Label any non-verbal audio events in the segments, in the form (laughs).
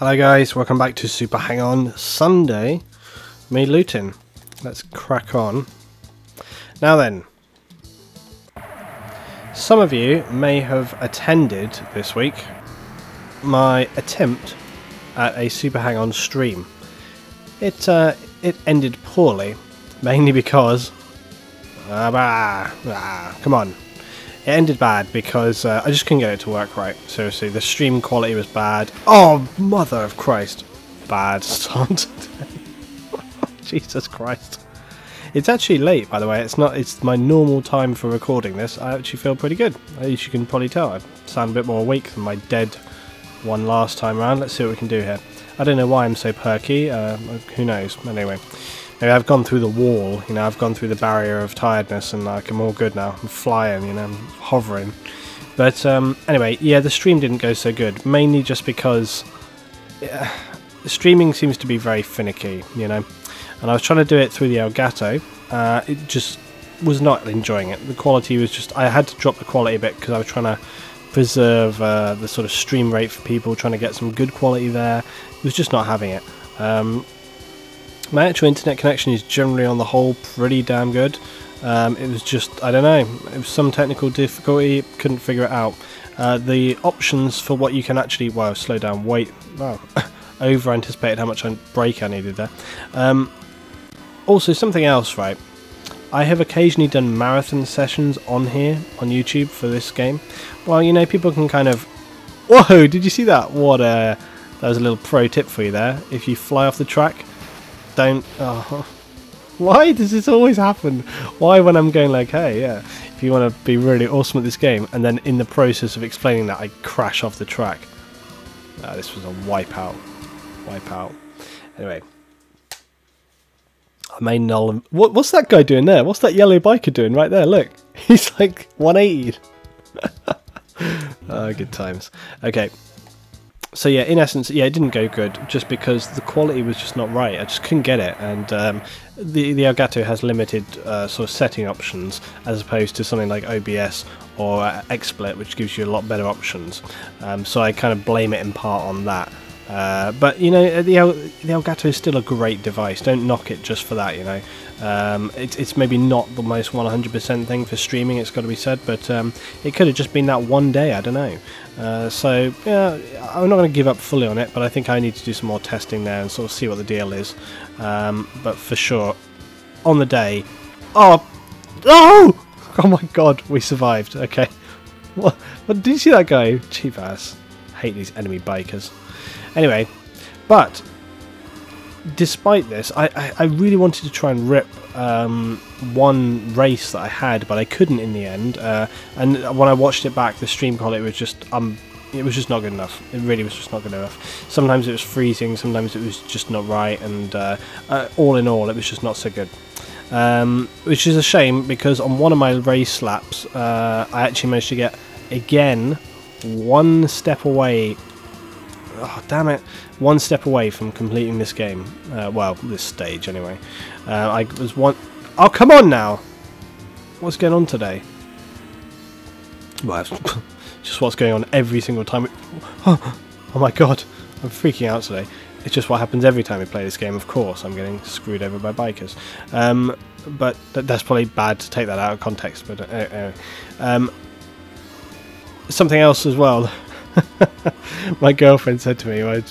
Hello guys, welcome back to Super Hang On Sunday. Me Luetin. Let's crack on. Now then, some of you may have attended this week my attempt at a Super Hang On stream. It uh, it ended poorly, mainly because ah, bah, ah, come on. It ended bad because uh, I just couldn't get it to work right. Seriously, the stream quality was bad. Oh, mother of Christ. Bad (laughs) start. (laughs) Jesus Christ. It's actually late, by the way. It's not. It's my normal time for recording this. I actually feel pretty good. As you can probably tell, I sound a bit more awake than my dead one last time around. Let's see what we can do here. I don't know why I'm so perky. Uh, who knows? Anyway, maybe I've gone through the wall. You know, I've gone through the barrier of tiredness, and like I'm all good now. I'm flying. You know, I'm hovering. But um, anyway, yeah, the stream didn't go so good. Mainly just because yeah, streaming seems to be very finicky. You know, and I was trying to do it through the Elgato. Uh, it just was not enjoying it. The quality was just. I had to drop the quality a bit because I was trying to preserve uh, the sort of stream rate for people, trying to get some good quality there. It was just not having it. Um, my actual internet connection is generally, on the whole, pretty damn good. Um, it was just, I don't know, it was some technical difficulty, couldn't figure it out. Uh, the options for what you can actually, well, slow down, wait, wow, (laughs) over anticipated how much break I needed there. Um, also, something else, right? I have occasionally done marathon sessions on here on YouTube for this game. Well, you know, people can kind of. Whoa! Did you see that? What a that was a little pro tip for you there. If you fly off the track, don't. Oh, (laughs) why does this always happen? Why when I'm going like, hey, yeah, if you want to be really awesome at this game, and then in the process of explaining that, I crash off the track. Uh, this was a wipeout. Wipeout. Anyway, I made null. What, what's that guy doing there? What's that yellow biker doing right there? Look, (laughs) he's like 180. oh, (laughs) ah, good times. Okay. So yeah, in essence, yeah, it didn't go good just because the quality was just not right. I just couldn't get it, and um, the the Elgato has limited uh, sort of setting options as opposed to something like OBS or XSplit, which gives you a lot better options. Um, so I kind of blame it in part on that. Uh, but you know, the El- the Elgato is still a great device. Don't knock it just for that. You know, um, it's it's maybe not the most 100% thing for streaming. It's got to be said, but um, it could have just been that one day. I don't know. Uh, so yeah, I'm not going to give up fully on it, but I think I need to do some more testing there and sort of see what the deal is. Um, but for sure, on the day, oh, oh, (laughs) oh my God, we survived. Okay, what? what did you see that guy? Cheap ass. Hate these enemy bikers. Anyway, but despite this, I, I, I, really wanted to try and rip um, one race that I had, but I couldn't in the end. Uh, and when I watched it back, the stream quality was just um, it was just not good enough. It really was just not good enough. Sometimes it was freezing, sometimes it was just not right, and uh, uh, all in all, it was just not so good. Um, which is a shame because on one of my race laps, uh, I actually managed to get again one step away oh, damn it, one step away from completing this game. Uh, well, this stage anyway. Uh, I was one. Oh, come on now! What's going on today? Well, (laughs) just what's going on every single time. Oh, (gasps) oh my god, I'm freaking out today. It's just what happens every time we play this game. Of course, I'm getting screwed over by bikers. Um, but th that's probably bad to take that out of context. But uh, anyway, um, something else as well (laughs) my girlfriend said to me when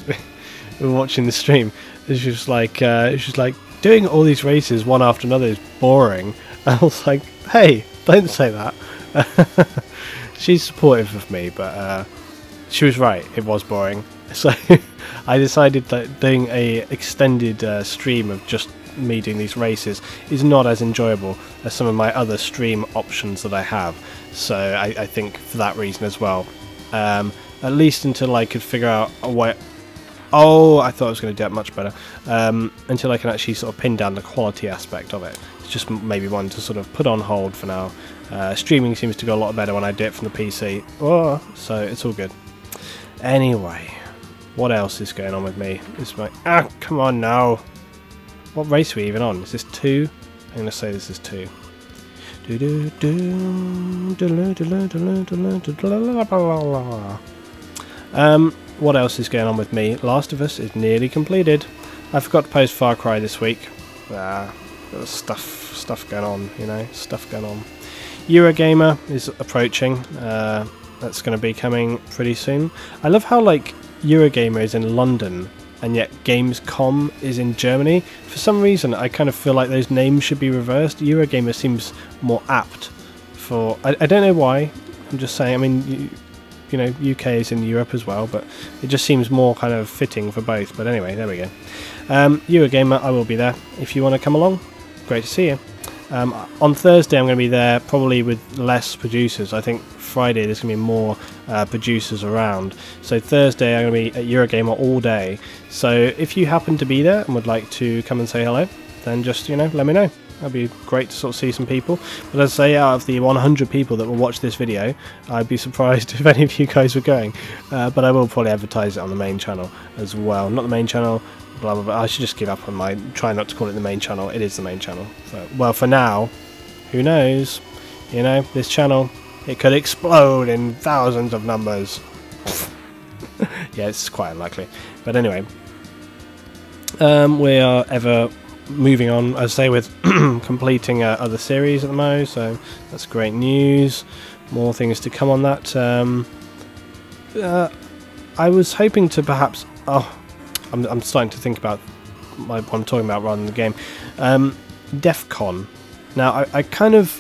we were (laughs) watching the stream, she was like, uh, she like, doing all these races one after another is boring. (laughs) I was like, hey, don't say that. She's supportive of me, but uh, she was right. It was boring. So I decided that doing a extended uh, stream of just me doing these races is not as enjoyable as some of my other stream options that I have. So I, I think for that reason as well. Um, at least until I could figure out a way. Oh, I thought I was going to do it much better. Um, until I can actually sort of pin down the quality aspect of it. It's just maybe one to sort of put on hold for now. Uh, streaming seems to go a lot better when I do it from the PC. Oh, so it's all good. Anyway, what else is going on with me? This my ah, come on now. What race are we even on? Is this two? I'm going to say this is two. Um, what else is going on with me? Last of Us is nearly completed. I forgot to post Far Cry this week. Ah, stuff, stuff going on, you know, stuff going on. Eurogamer is approaching. Uh, that's going to be coming pretty soon. I love how like Eurogamer is in London and yet Gamescom is in Germany. For some reason, I kind of feel like those names should be reversed. Eurogamer seems more apt for. I, I don't know why. I'm just saying. I mean, you, you know, UK is in Europe as well, but it just seems more kind of fitting for both. But anyway, there we go. Um, Eurogamer, I will be there. If you want to come along, great to see you. Um, on Thursday, I'm going to be there, probably with less producers. I think Friday there's going to be more uh, producers around. So Thursday, I'm going to be at Eurogamer all day. So if you happen to be there and would like to come and say hello, then just you know let me know. That'd be great to sort of see some people. But as I say, out of the 100 people that will watch this video, I'd be (laughs) surprised if any of you guys were going. Uh, but I will probably advertise it on the main channel as well. Not the main channel, blah blah blah. I should just give up on my try not to call it the main channel. It is the main channel. So, well, for now, who knows? You know, this channel it could explode in thousands of numbers. (laughs) yeah, it's quite unlikely. But anyway, um, we are ever moving on, I say, with (clears throat) completing uh, other series at the moment. So that's great news. More things to come on that. Um, uh, I was hoping to perhaps. Oh, I'm, I'm starting to think about what I'm talking about rather than the game. Um, DEF CON. Now, I, I kind of.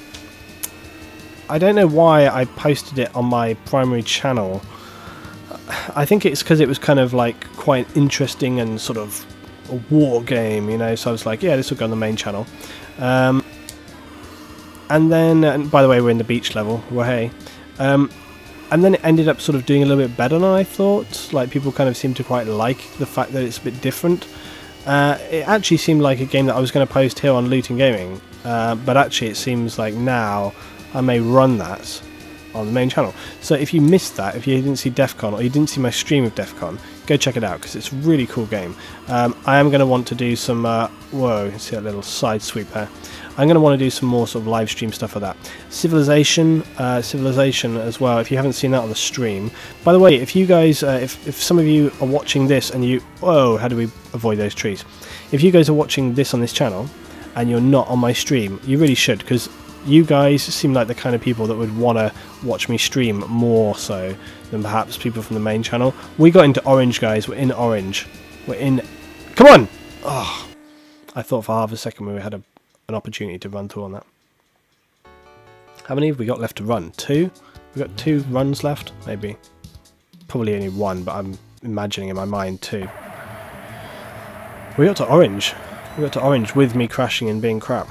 I don't know why I posted it on my primary channel. I think it's because it was kind of like quite interesting and sort of a war game, you know. So I was like, yeah, this will go on the main channel. Um, and then, and by the way, we're in the beach level. Well, hey. Um, and then it ended up sort of doing a little bit better than I thought. Like people kind of seemed to quite like the fact that it's a bit different. Uh, it actually seemed like a game that I was going to post here on Luetin Gaming, uh, but actually it seems like now I may run that on the main channel. So if you missed that, if you didn't see DEF CON or you didn't see my stream of DEF CON, go check it out because it's a really cool game. Um, I am going to want to do some, uh, whoa, see that little side sweep there. I'm going to want to do some more sort of live stream stuff for that. Civilization, uh, Civilization as well, if you haven't seen that on the stream. By the way, if you guys, uh, if, if some of you are watching this and you, whoa, how do we avoid those trees? If you guys are watching this on this channel and you're not on my stream, you really should because you guys seem like the kind of people that would want to watch me stream more so than perhaps people from the main channel. We got into Orange, guys. We're in Orange. We're in... Come on! Oh, I thought for half a second we had a, an opportunity to run through on that. How many have we got left to run? Two? We've got two runs left? Maybe. Probably only one, but I'm imagining in my mind two. We got to Orange. We got to Orange with me crashing and being crap.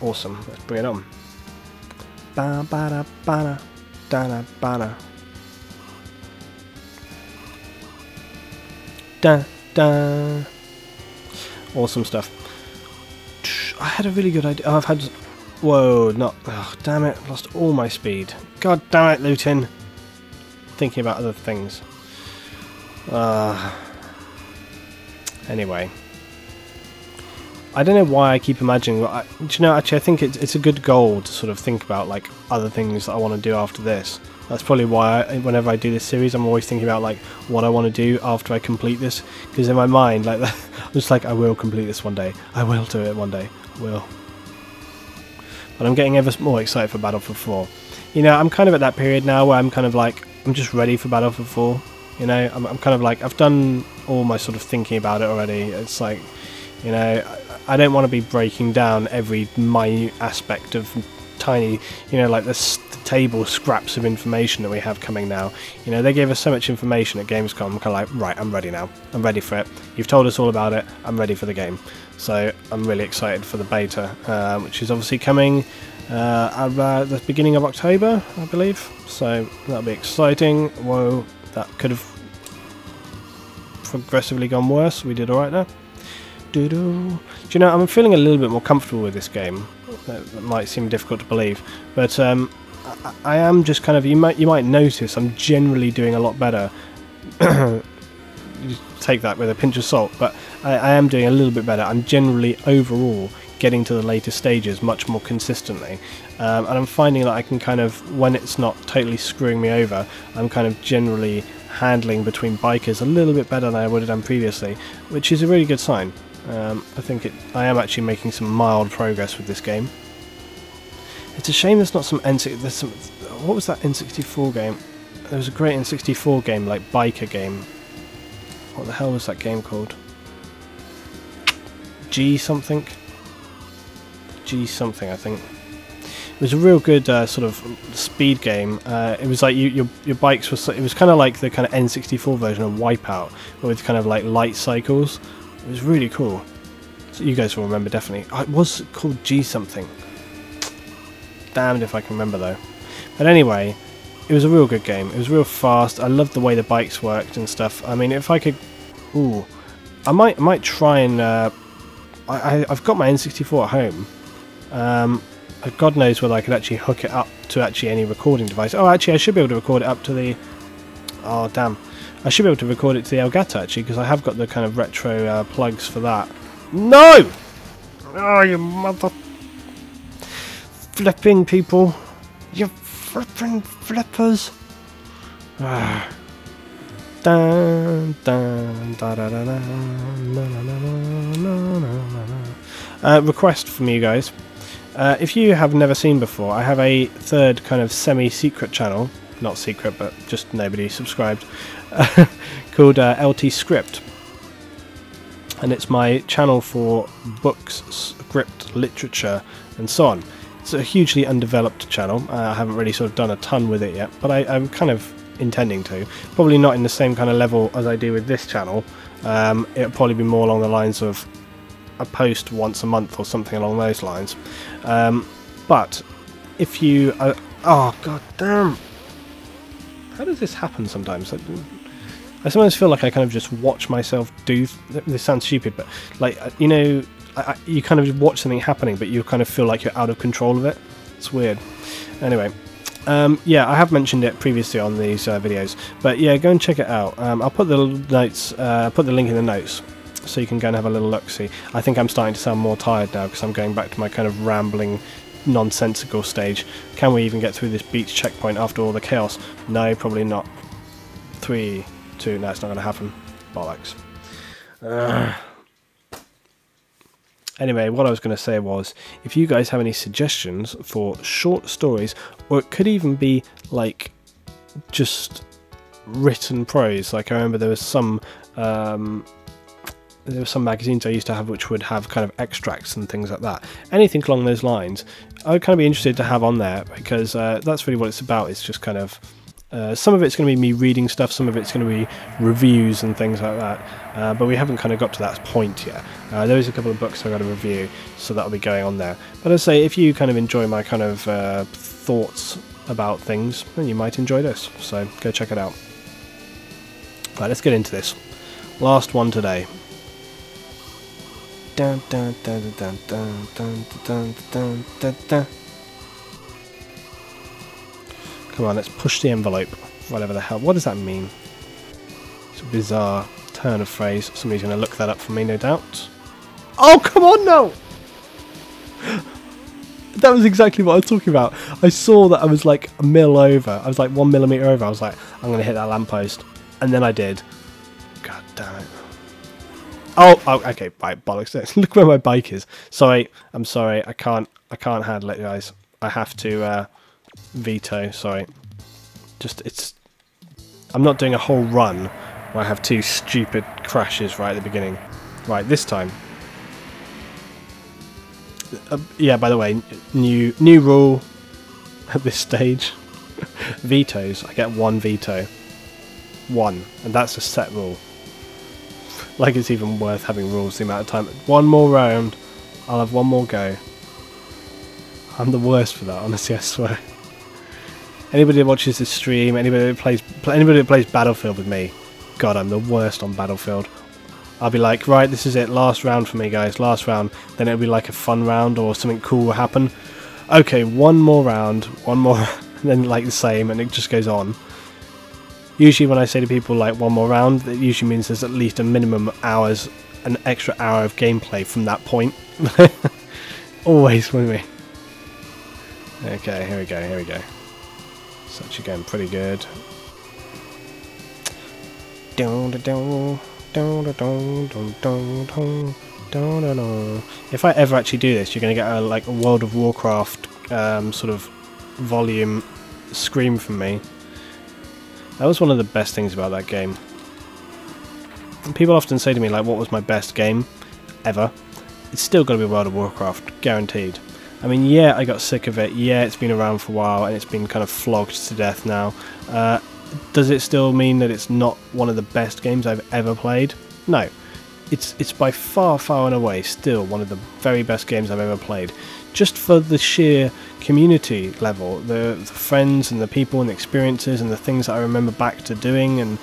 Awesome. Let's bring it on. Ba ba da ba da da ba da. Da da. Awesome stuff. I had a really good idea. Oh, I've had. Whoa, not. Oh, damn it. Lost all my speed. God damn it, Luetin. Thinking about other things. Uh, anyway. I don't know why I keep imagining. I, do you know? Actually, I think it's it's a good goal to sort of think about like other things that I want to do after this. That's probably why I, whenever I do this series, I'm always thinking about like what I want to do after I complete this. Because in my mind, like (laughs) I'm just like I will complete this one day. I will do it one day. I will. But I'm getting ever more excited for Battlefield 4. You know, I'm kind of at that period now where I'm kind of like I'm just ready for Battlefield 4. You know, I'm, I'm kind of like I've done all my sort of thinking about it already. It's like, you know, I don't want to be breaking down every minute aspect of tiny, you know, like the, the, table scraps of information that we have coming now. You know, they gave us so much information at Gamescom. Kind of like, right, I'm ready now. I'm ready for it. You've told us all about it. I'm ready for the game. So I'm really excited for the beta, uh, which is obviously coming uh, at the beginning of October, I believe. So that'll be exciting. Whoa, that could have progressively gone worse. We did alright there. Do you know, I'm feeling a little bit more comfortable with this game. That might seem difficult to believe, but um, I, I, am just kind of. You might you might notice I'm generally doing a lot better. (coughs) take that with a pinch of salt, but I, I am doing a little bit better. I'm generally overall getting to the later stages much more consistently. Um, and I'm finding that I can kind of, when it's not totally screwing me over, I'm kind of generally handling between bikers a little bit better than I would have done previously, which is a really good sign. Um, I think it, I am actually making some mild progress with this game. It's a shame there's not some N. There's some. What was that N64 game? There was a great N64 game, like biker game. What the hell was that game called? G something. G something, I think. It was a real good uh, sort of speed game. Uh, it was like you, your your bikes were. It was kind of like the kind of N64 version of Wipeout, with kind of like light cycles. It was really cool. So you guys will remember definitely. Oh, it was called G something. Damned if I can remember though. But anyway, it was a real good game. It was real fast. I loved the way the bikes worked and stuff. I mean, if I could, ooh, I might might try and. Uh, I, I've got my N64 at home. Um, God knows whether I could actually hook it up to actually any recording device. Oh, actually, I should be able to record it up to the. Oh, damn. I should be able to record it to the Elgato actually, because I have got the kind of retro uh, plugs for that. No! Oh, you mother. Flipping people. You flipping flippers. Ah. Uh, request from you guys. Uh, if you have never seen before, I have a third kind of semi-secret channel, not secret, but just nobody subscribed, (laughs) called uh, LT Script. And it's my channel for books, script, literature, and so on. It's a hugely undeveloped channel. Uh, I haven't really sort of done a ton with it yet, but I, I'm kind of intending to. Probably not in the same kind of level as I do with this channel. Um, it'll probably be more along the lines of a post once a month or something along those lines. Um, but if you, uh, oh god damn, how does this happen sometimes? I, I sometimes feel like I kind of just watch myself do. This sounds stupid, but like uh, you know, I, you kind of watch something happening, but you kind of feel like you're out of control of it. It's weird. Anyway, um, yeah, I have mentioned it previously on these uh, videos, but yeah, go and check it out. Um, I'll put the notes, uh, put the link in the notes so you can go and have a little look see. I think I'm starting to sound more tired now because I'm going back to my kind of rambling, nonsensical stage. Can we even get through this beach checkpoint after all the chaos? No, probably not. Three, two, no, it's not going to happen. Bollocks. Uh. (sighs) Anyway, what I was going to say was, if you guys have any suggestions for short stories, or it could even be like just written prose. Like I remember there was some um, there were some magazines I used to have which would have kind of extracts and things like that. Anything along those lines, I would kind of be interested to have on there because uh, that's really what it's about. It's just kind of uh, some of it's going to be me reading stuff, some of it's going to be reviews and things like that. Uh, but we haven't kind of got to that point yet. Uh, there is a couple of books I've got to review, so that'll be going on there. But I say, if you kind of enjoy my kind of uh, thoughts about things, then you might enjoy this. So go check it out. Right, let's get into this. Last one today. Dun, dun, dun, Come on, let's push the envelope. Whatever the hell. What does that mean? It's a bizarre turn of phrase. Somebody's going to look that up for me, no doubt. Oh, come on now! (gasps) that was exactly what I was talking about. I saw that I was like a mil over. I was like one millimeter over. I was like, I'm going to hit that lamppost. And then I did. God damn it. Oh, oh, okay, right, bollocks. (laughs) Look where my bike is. Sorry, I'm sorry. I can't, I can't handle it, guys. I have to uh, veto. Sorry. Just it's. I'm not doing a whole run where I have two stupid crashes right at the beginning. Right, this time. Uh, yeah, by the way, new new rule (laughs) at this stage. (laughs) Vetoes. I get one veto. One, and that's a set rule (laughs) like it's even worth having rules the amount of time. One more round, I'll have one more go. I'm the worst for that, honestly, I swear. Anybody that watches this stream, anybody that plays, anybody that plays Battlefield with me, God, I'm the worst on Battlefield. I'll be like, right, this is it, last round for me, guys, last round. Then it'll be like a fun round or something cool will happen. Okay, one more round, one more, (laughs) then like the same, and it just goes on. Usually when I say to people like one more round, it usually means there's at least a minimum hours, an extra hour of gameplay from that point. (laughs) Always with me. Okay, here we go, here we go. It's actually going pretty good. If I ever actually do this, you're going to get a like a World of Warcraft um, sort of volume scream from me. That was one of the best things about that game. People often say to me like, "What was my best game ever?" It's still got to be World of Warcraft, guaranteed. I mean, yeah, I got sick of it. Yeah, it's been around for a while and it's been kind of flogged to death now. Uh, does it still mean that it's not one of the best games I've ever played? No. It's it's by far, far and away still one of the very best games I've ever played. Just for the sheer community level, the, the friends and the people and the experiences and the things that I remember back to doing and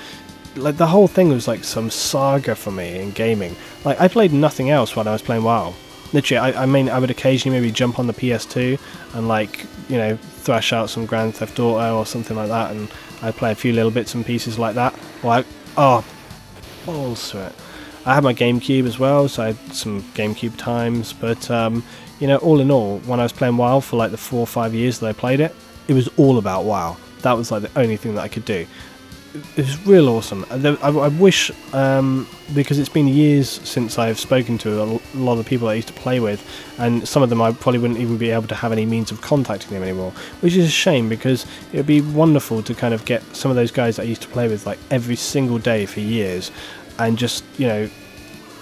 like the whole thing was like some saga for me in gaming. Like I played nothing else while I was playing WoW. Literally, I, I mean, I would occasionally maybe jump on the PS2 and like you know thrash out some Grand Theft Auto or something like that, and I'd play a few little bits and pieces like that. Like, oh, balls to it. I had my GameCube as well, so I had some GameCube times. But um, you know, all in all, when I was playing WoW for like the four or five years that I played it, it was all about WoW. That was like the only thing that I could do. It was real awesome. I, I wish, um, because it's been years since I've spoken to a lot of the people I used to play with, and some of them I probably wouldn't even be able to have any means of contacting them anymore, which is a shame because it would be wonderful to kind of get some of those guys that I used to play with like every single day for years and just you know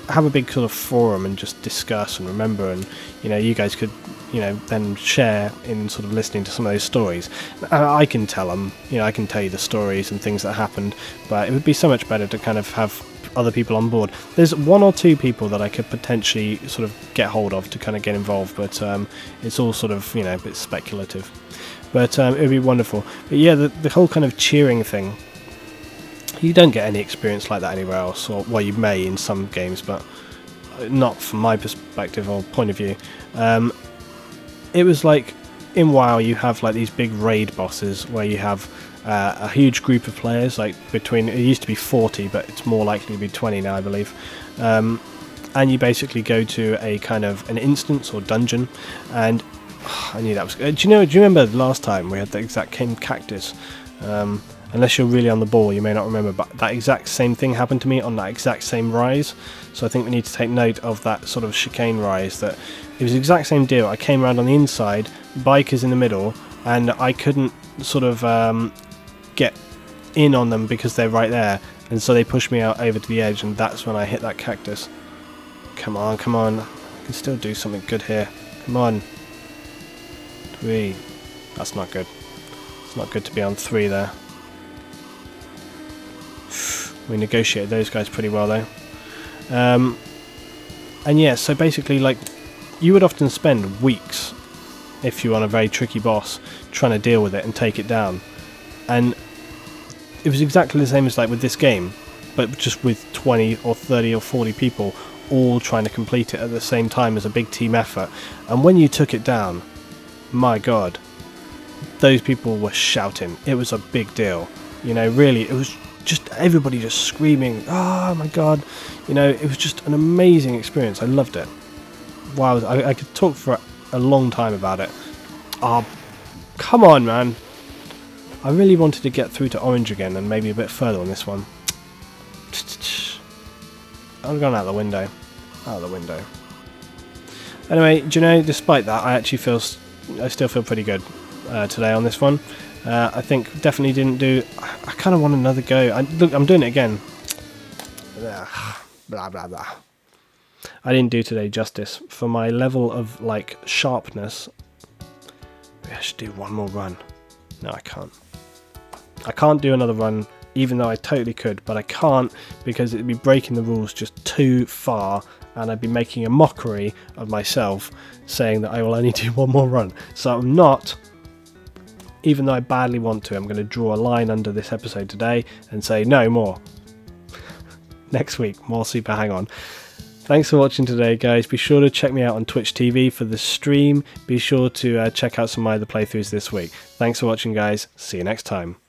have a big sort of forum and just discuss and remember and you know you guys could you know then share in sort of listening to some of those stories. I can tell them you know i can tell you the stories and things that happened but it would be so much better to kind of have other people on board. There's one or two people that i could potentially sort of get hold of to kind of get involved but um, it's all sort of you know a bit speculative. But um, it would be wonderful. But yeah the, the whole kind of cheering thing you don't get any experience like that anywhere else, or well, you may in some games, but not from my perspective or point of view. Um, it was like in WoW, you have like these big raid bosses where you have uh, a huge group of players, like between it used to be 40, but it's more likely to be 20 now, I believe. Um, and you basically go to a kind of an instance or dungeon, and oh, (sighs) I knew that was. Uh, do you know? Do you remember the last time we had the exact same cactus? Um, unless you're really on the ball, you may not remember, but that exact same thing happened to me on that exact same rise. So I think we need to take note of that sort of chicane rise. That it was the exact same deal. I came around on the inside, bikers in the middle, and I couldn't sort of um, get in on them because they're right there, and so they pushed me out over to the edge, and that's when I hit that cactus. Come on, come on, I can still do something good here. Come on, three. That's not good. It's not good to be on three there. We negotiated those guys pretty well though. Um, and yeah, so basically, like, you would often spend weeks, if you're on a very tricky boss, trying to deal with it and take it down. And it was exactly the same as like with this game, but just with 20 or 30 or 40 people all trying to complete it at the same time as a big team effort. And when you took it down, my god, those people were shouting. It was a big deal. You know, really, it was just everybody just screaming, oh my god, you know, it was just an amazing experience. I loved it. Wow, I, I could talk for a long time about it. Oh, come on, man. I really wanted to get through to Orange again and maybe a bit further on this one. (tsk) I'm going out the window. Out the window. Anyway, do you know, despite that, I actually feel, I still feel pretty good uh, today on this one. Uh, I think definitely didn't do. I kind of want another go. I, look, I'm doing it again. (sighs) Blah blah blah. I didn't do today justice for my level of like sharpness. Maybe I should do one more run. No, I can't. I can't do another run, even though I totally could, but I can't because it'd be breaking the rules just too far, and I'd be making a mockery of myself, saying that I will only (laughs) do one more run. So I'm not even though I badly want to, I'm going to draw a line under this episode today and say no more. Next week, more Super Hang On. Thanks for watching today, guys. Be sure to check me out on Twitch TV for the stream. Be sure to uh, check out some of my other playthroughs this week. Thanks for watching, guys. See you next time.